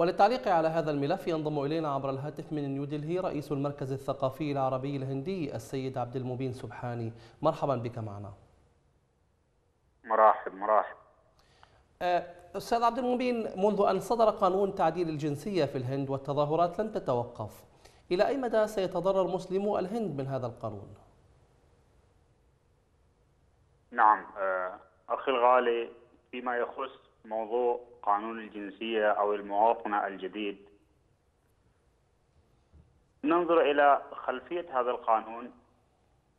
وللتعليق على هذا الملف ينضم إلينا عبر الهاتف من نيودلهي رئيس المركز الثقافي العربي الهندي السيد عبد المبين سبحاني. مرحبا بك معنا. مراحب مراحب آه، أستاذ عبد المبين منذ أن صدر قانون تعديل الجنسية في الهند والتظاهرات لم تتوقف إلى أي مدى سيتضرر مسلمو الهند من هذا القانون؟ نعم آه، أخي الغالي فيما يخص موضوع قانون الجنسية أو المواطنة الجديد. ننظر إلى خلفية هذا القانون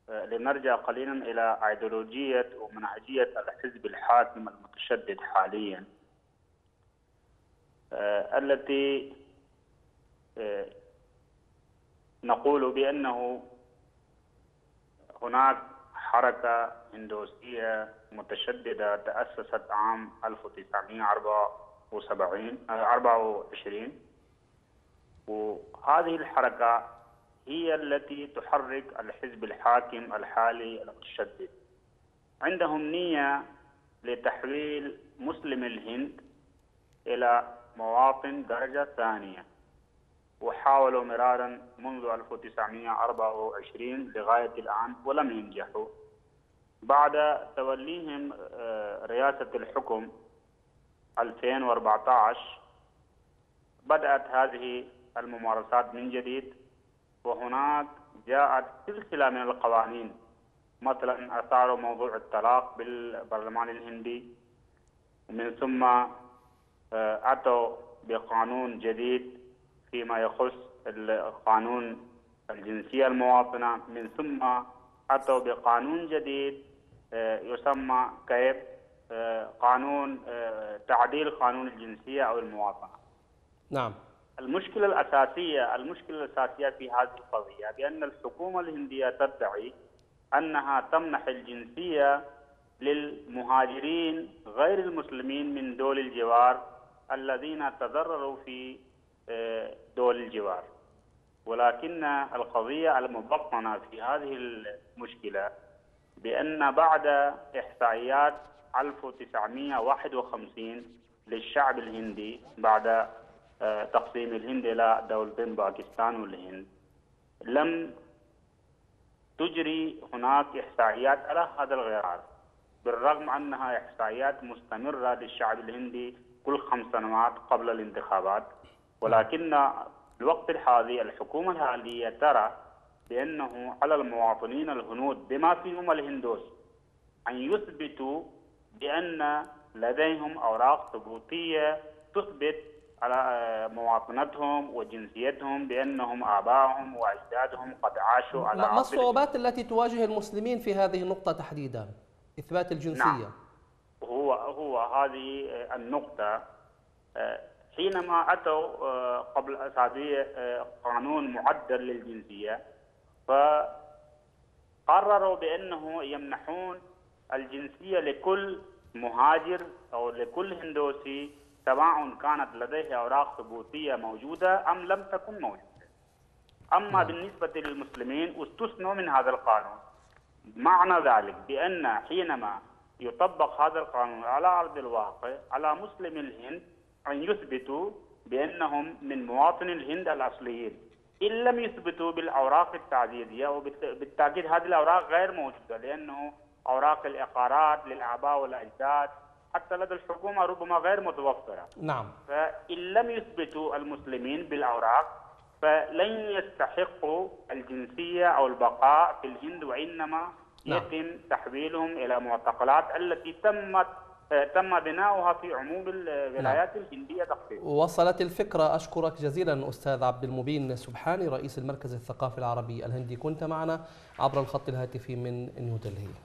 آه، لنرجع قليلا إلى أيديولوجية ومنهجية الحزب الحاكم المتشدد حاليا آه، التي نقول بأنه هناك حركة هندوسية متشددة تأسست عام 1974 24 وهذه الحركة هي التي تحرك الحزب الحاكم الحالي المتشدد. عندهم نية لتحويل مسلم الهند إلى مواطن درجة ثانية. وحاولوا مرارا منذ 1924 لغاية الآن ولم ينجحوا. بعد توليهم آه، رئاسة الحكم 2014 بدأت هذه الممارسات من جديد وهناك جاءت سلسلة من القوانين مثلا أثاروا موضوع الطلاق بالبرلمان الهندي ومن ثم آه، أتوا بقانون جديد فيما يخص قانون الجنسية المواطنة من ثم أتوا بقانون جديد يسمى كيف؟ آه، قانون آه، تعديل قانون الجنسية أو المواطنة. نعم. المشكلة الأساسية المشكلة الأساسية في هذه القضية بأن الحكومة الهندية تدعي أنها تمنح الجنسية للمهاجرين غير المسلمين من دول الجوار الذين تضرروا في دول الجوار. ولكن القضية المبطنة في هذه المشكلة بأن بعد إحصائيات 1951 للشعب الهندي بعد آه، تقسيم الهند إلى دولتين باكستان والهند لم تجري هناك إحصائيات على هذا الغرار بالرغم أنها إحصائيات مستمرة للشعب الهندي كل خمس سنوات قبل الانتخابات ولكن الوقت الحالي الحكومة الحالية ترى بأنه على المواطنين الهنود بما فيهم الهندوس أن يثبتوا بأن لديهم أوراق ثبوتية تثبت على مواطنتهم وجنسيتهم بأنهم آبائهم وأجدادهم قد عاشوا على ما الصعوبات التي تواجه المسلمين في هذه النقطة تحديدا؟ إثبات الجنسية نعم. هو هو هذه النقطة حينما أتوا آه، قبل أسابيع آه، قانون معدل للجنسية فقرروا بأنه يمنحون الجنسية لكل مهاجر أو لكل هندوسي سواء كانت لديه أوراق ثبوتية موجودة أم لم تكن موجودة. أما نعم. بالنسبة للمسلمين استثنوا من هذا القانون. معنى ذلك بأن حينما يطبق هذا القانون على أرض الواقع على مسلم الهند أن يثبتوا بأنهم من مواطن الهند الأصليين. إن لم يثبتوا بالأوراق التعديدية وبالتأكيد هذه الأوراق غير موجودة لأنه أوراق الإقارات للآباء والأجداد حتى لدى الحكومة ربما غير متوفرة نعم فإن لم يثبتوا المسلمين بالأوراق فلن يستحقوا الجنسية أو البقاء في الهند وإنما نعم. يتم تحويلهم إلى معتقلات التي تمت تم بناؤها في عموم الولايات نعم. الهندية تقريبا. وصلت الفكرة. أشكرك جزيلا أستاذ عبد المبين سبحاني رئيس المركز الثقافي العربي الهندي. كنت معنا عبر الخط الهاتفي من نيودلهي